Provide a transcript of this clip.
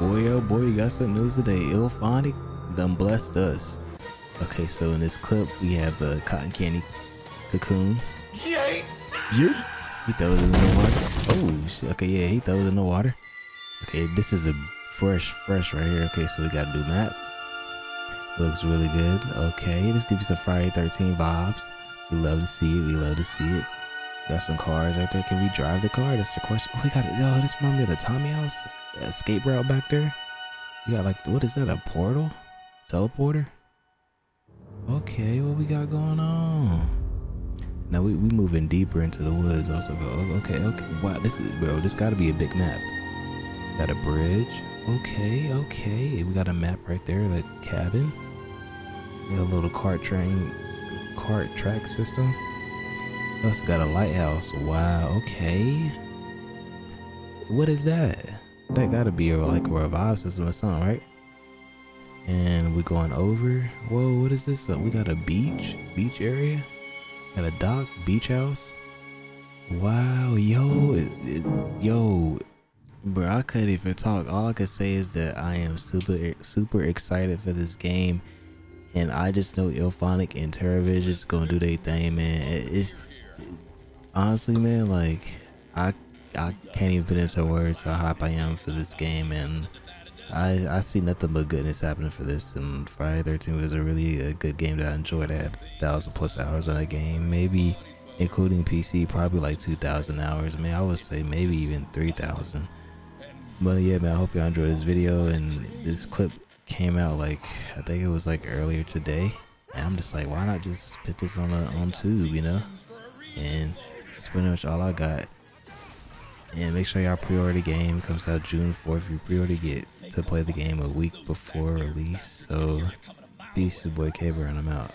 Boy, oh boy, you got some news today. IllFonic done blessed us. Okay, so in this clip, we have the cotton candy cocoon. Yay! Yeah. He throws it in the water. Oh. Okay, yeah, he throws it in the water. Okay, this is a fresh, fresh right here. Okay, so we got a new map. Looks really good. Okay, this gives you some Friday 13 vibes. We love to see it. We love to see it. Got some cars right there. Can we drive the car? That's the question. Oh, we got it. Oh, this reminds me of the Tommy House escape route back there. You got like, what is that? A portal? Teleporter? Okay, what we got going on? Now we we moving deeper into the woods. Also, oh, okay, okay. Wow, this is bro. This got to be a big map. Got a bridge. Okay, okay. We got a map right there. Like cabin. We got a little cart train, cart track system. We also got a lighthouse. Wow. Okay. What is that? That gotta be a, like a revive system or something, right? And we're going over. Whoa, what is this? We got a beach, beach area. Got a dock, beach house. Wow, yo, it, it, yo, bro, I couldn't even talk. All I could say is that I am super, super excited for this game, and I just know IllFonic and Teravision is gonna do their thing, man. It, it's honestly, man, like I, I can't even put into words how hype I am for this game, and I I see nothing but goodness happening for this. And Friday 13 was a really a good game that I enjoyed. I had thousand plus hours on that game, maybe including PC, probably like 2,000 hours. I mean, I would say maybe even 3,000. But yeah, man, I hope you enjoyed this video. And this clip came out like I think it was like earlier today. And I'm just like, why not just put this on a, on tube, you know? And that's pretty much all I got. And make sure y'all pre-order game. comes out June 4th. You pre-order get to play the game a week before release. So, peace, your boy K and I'm out.